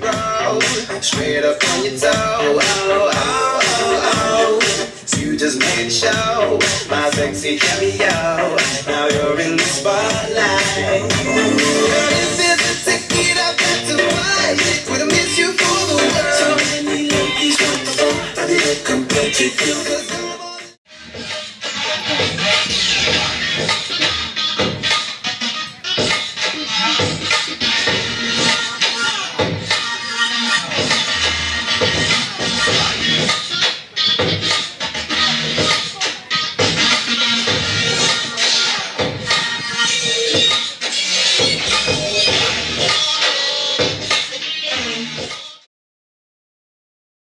roll, straight up on your toe. Oh, oh, oh, oh. So you just made a show, my sexy cameo. Now you're in the spotlight. Girl, this is a ticket I've got to buy. Would I miss you for the world? So many ladies want to go, but they look complete.